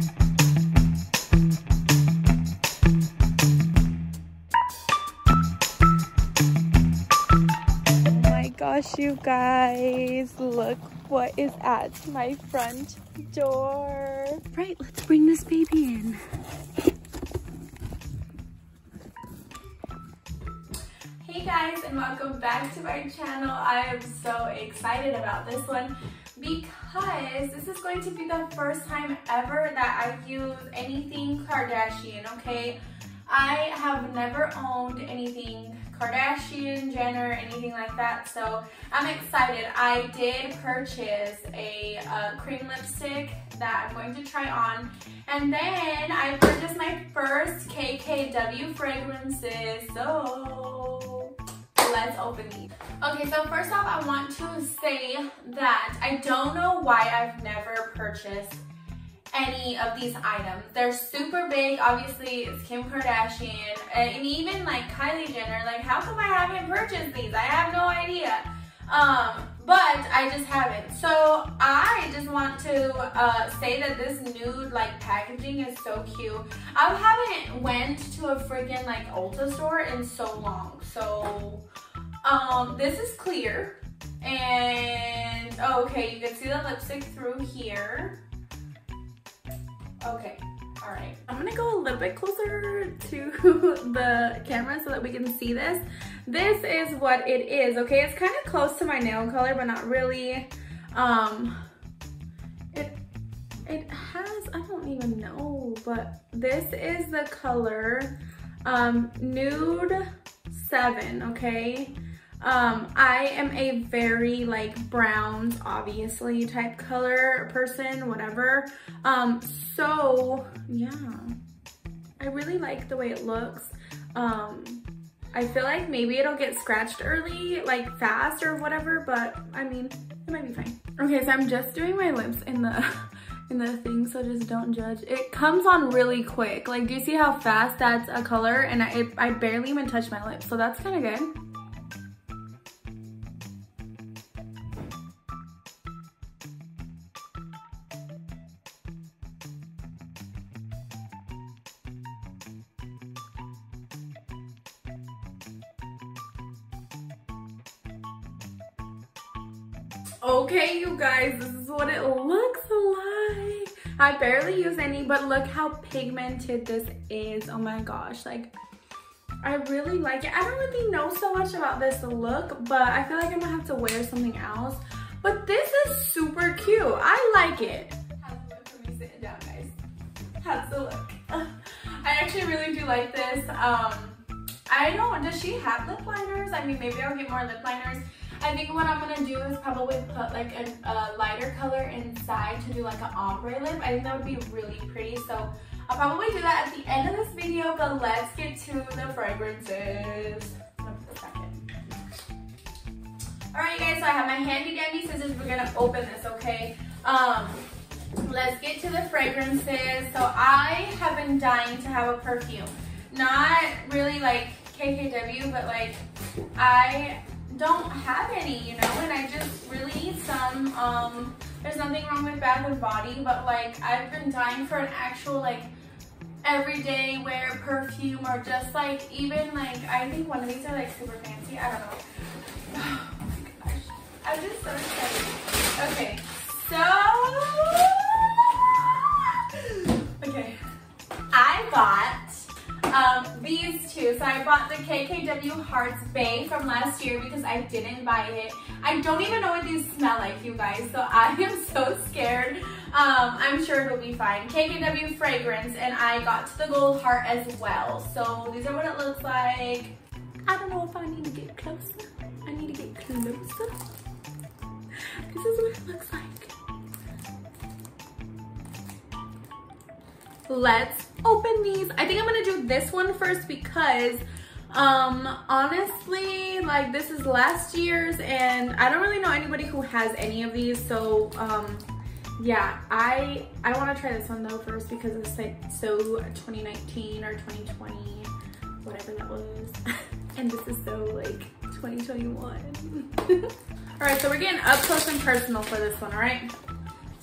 Oh my gosh, you guys, look what is at my front door. Right, let's bring this baby in. Hey guys, and welcome back to my channel. I am so excited about this one because this is going to be the first time ever that I use anything Kardashian, okay? I have never owned anything Kardashian, Jenner, anything like that. So I'm excited. I did purchase a uh, cream lipstick that I'm going to try on. And then I purchased my first KKW fragrances. So let's open these. Okay, so first off, I want to say that I don't know why I've never purchased any of these items. They're super big. Obviously, it's Kim Kardashian and even like Kylie Jenner. Like, how come I haven't purchased these? I have no idea. Um, but I just haven't. So I just want to uh, say that this nude like packaging is so cute. I haven't went to a freaking like Ulta store in so long. So um, this is clear. And oh, okay, you can see the lipstick through here. Bit closer to the camera so that we can see this. This is what it is, okay? It's kind of close to my nail color, but not really. Um, it, it has, I don't even know, but this is the color um, Nude 7, okay? Um, I am a very like browns, obviously type color person, whatever. Um, so yeah, I really like the way it looks. Um, I feel like maybe it'll get scratched early, like fast or whatever, but I mean, it might be fine. Okay, so I'm just doing my lips in the in the thing, so just don't judge. It comes on really quick. Like, do you see how fast that's a color? And I, it, I barely even touch my lips, so that's kind of good. Okay, you guys, this is what it looks like. I barely use any, but look how pigmented this is. Oh my gosh, like, I really like it. I don't really know so much about this look, but I feel like I'm gonna have to wear something else. But this is super cute. I like it. How's it look for me sitting down, guys? How's it look? I actually really do like this. Um, I don't, does she have lip liners? I mean, maybe I'll get more lip liners. I think what I'm gonna do is probably put like a, a lighter color inside to do like an ombre lip. I think that would be really pretty. So I'll probably do that at the end of this video, but let's get to the fragrances. Alright guys, so I have my handy dandy scissors. We're gonna open this, okay? Um, let's get to the fragrances. So I have been dying to have a perfume. Not really like KKW, but like I don't have any, you know, and I just really need some. Um, there's nothing wrong with Bath and Body, but like I've been dying for an actual like everyday wear perfume or just like even like I think one of these are like super fancy. I don't know. Oh my gosh. I'm just so excited. Okay, so okay. I bought um, these two. So I bought the KKW Hearts Bae from last year because I didn't buy it. I don't even know what these smell like, you guys. So I am so scared. Um, I'm sure it'll be fine. KKW fragrance, and I got to the gold heart as well. So these are what it looks like. I don't know if I need to get closer. I need to get closer. This is what it looks like. Let's open these. I think I'm gonna do this one first because um honestly like this is last year's and I don't really know anybody who has any of these so um yeah I I want to try this one though first because it's like so 2019 or 2020 whatever that was and this is so like 2021 all right so we're getting up close and personal for this one all right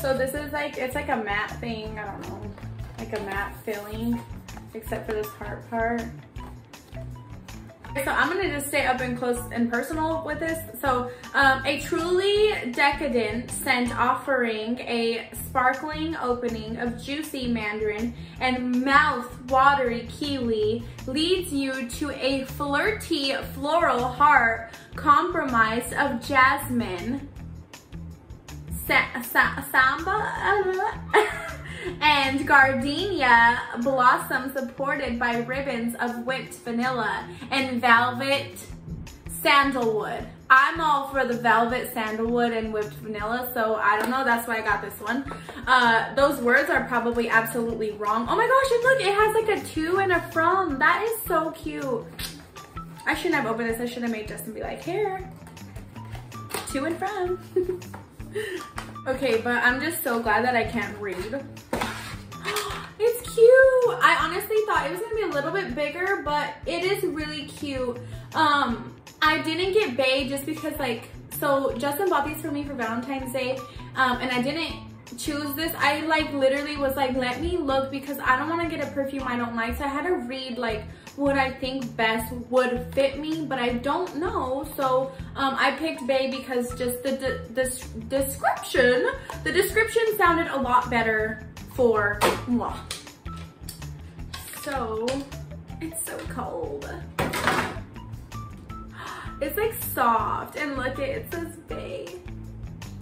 So this is like, it's like a matte thing. I don't know, like a matte filling, except for this heart part. So I'm gonna just stay up and close and personal with this. So um, a truly decadent scent offering a sparkling opening of juicy mandarin and mouth-watery kiwi leads you to a flirty floral heart compromise of jasmine, sa sa samba, and gardenia blossom supported by ribbons of whipped vanilla and velvet sandalwood. I'm all for the velvet sandalwood and whipped vanilla, so I don't know, that's why I got this one. Uh, those words are probably absolutely wrong. Oh my gosh, and look, it has like a to and a from. That is so cute. I shouldn't have opened this. I should have made Justin be like, here, to and from. okay, but I'm just so glad that I can't read. Honestly thought it was gonna be a little bit bigger, but it is really cute. Um, I didn't get Bae just because like, so Justin bought these for me for Valentine's Day, um, and I didn't choose this. I like literally was like, let me look because I don't want to get a perfume I don't like. So I had to read like what I think best would fit me, but I don't know. So um, I picked Bae because just the, the description, the description sounded a lot better for moi. So, it's so cold. It's like soft and look it, it says Bae.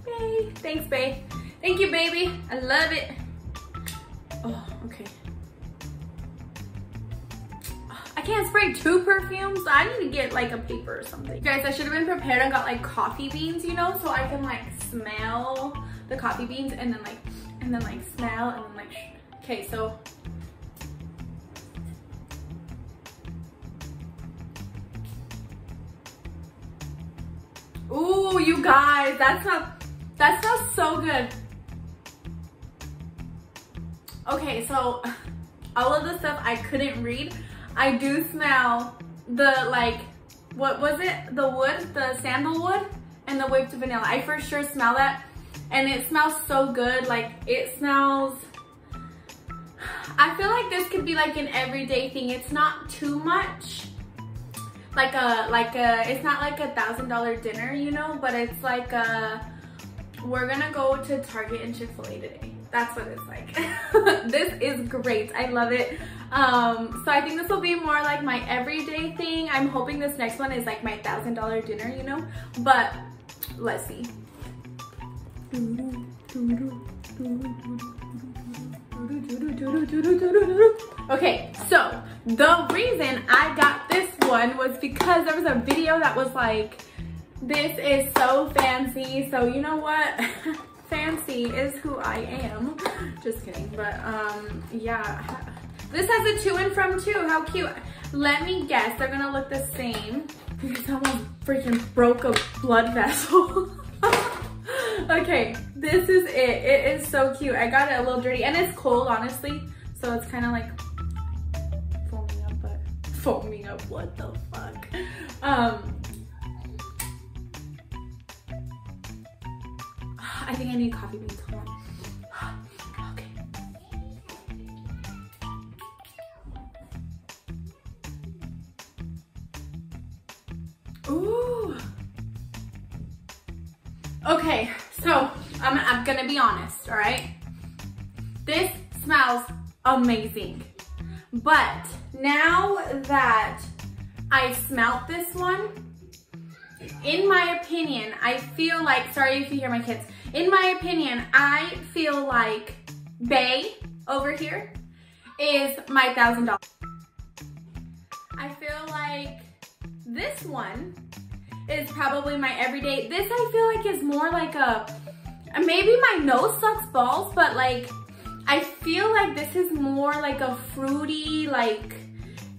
Bae, thanks Bae. Thank you baby, I love it. Oh, okay. I can't spray two perfumes. I need to get like a paper or something. Guys, I should have been prepared and got like coffee beans, you know, so I can like smell the coffee beans and then like and then like smell and then like, okay, so. You guys, that smells, that smells so good. Okay, so all of the stuff I couldn't read, I do smell the like, what was it? The wood, the sandalwood and the whipped vanilla. I for sure smell that and it smells so good. Like it smells, I feel like this could be like an everyday thing. It's not too much. Like a, like a, it's not like a thousand dollar dinner, you know, but it's like a, we're gonna go to Target and Chick-fil-A today. That's what it's like. this is great, I love it. Um, so I think this will be more like my everyday thing. I'm hoping this next one is like my thousand dollar dinner, you know, but let's see. Okay, so the reason I got this one was because there was a video that was like, this is so fancy. So you know what? fancy is who I am. Just kidding, but um, yeah. This has a to and from too, how cute. Let me guess, they're gonna look the same because someone freaking broke a blood vessel. okay, this is it. It is so cute. I got it a little dirty and it's cold, honestly. So it's kind of like foaming up, but foaming up, what the fuck? Um, I think I need coffee beans, hold on. okay. Ooh. Okay, so I'm, I'm gonna be honest, all right? This smells amazing. But now that I smelt this one, in my opinion, I feel like, sorry if you hear my kids, in my opinion, I feel like Bae over here is my thousand dollars. I feel like this one is probably my everyday. This I feel like is more like a, maybe my nose sucks balls, but like, I feel like this is more like a fruity, like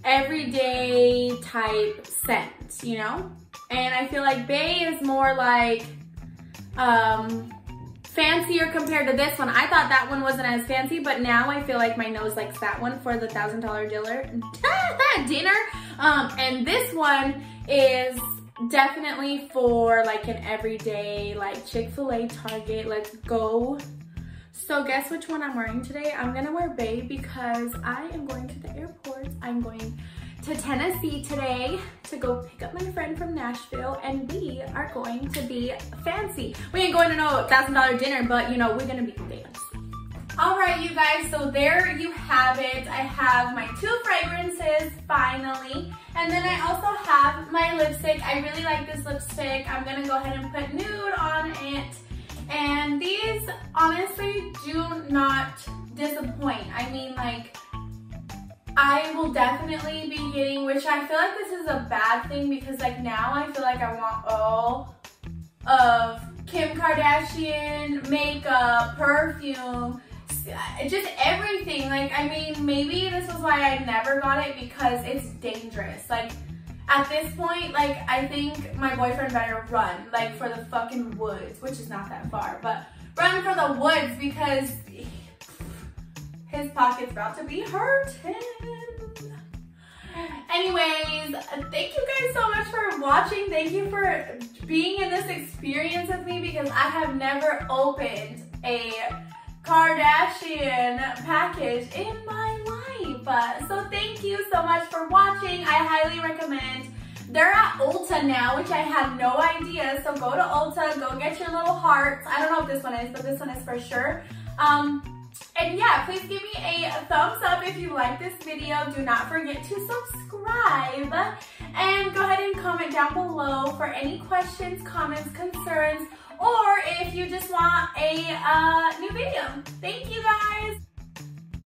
everyday type scent, you know? And I feel like Bae is more like, um, fancier compared to this one. I thought that one wasn't as fancy, but now I feel like my nose likes that one for the thousand dollar dinner. dinner. Um, and this one is definitely for like an everyday, like Chick-fil-A, Target, let's go So guess which one I'm wearing today? I'm gonna wear Bae because I am going to the airport. I'm going to Tennessee today to go pick up my friend from Nashville and we are going to be fancy. We ain't going to no $1,000 dinner, but you know, we're gonna be fancy. All right, you guys, so there you have it. I have my two fragrances. And then I also have my lipstick. I really like this lipstick. I'm gonna go ahead and put nude on it. And these honestly do not disappoint. I mean like, I will definitely be getting, which I feel like this is a bad thing because like now I feel like I want all of Kim Kardashian makeup, perfume, just everything. Like, I mean, maybe this is why I never got it because it's dangerous. Like, at this point, like, I think my boyfriend better run, like, for the fucking woods, which is not that far, but run for the woods because his pocket's about to be hurting. Anyways, thank you guys so much for watching. Thank you for being in this experience with me because I have never opened a Kardashian package in my life. So thank you so much for watching. I highly recommend. They're at Ulta now, which I had no idea. So go to Ulta, go get your little hearts. I don't know if this one is, but this one is for sure. Um, and yeah, please give me a thumbs up if you like this video. Do not forget to subscribe. And go ahead and comment down below for any questions, comments, concerns, or if you just want a uh, new video. Thank you guys.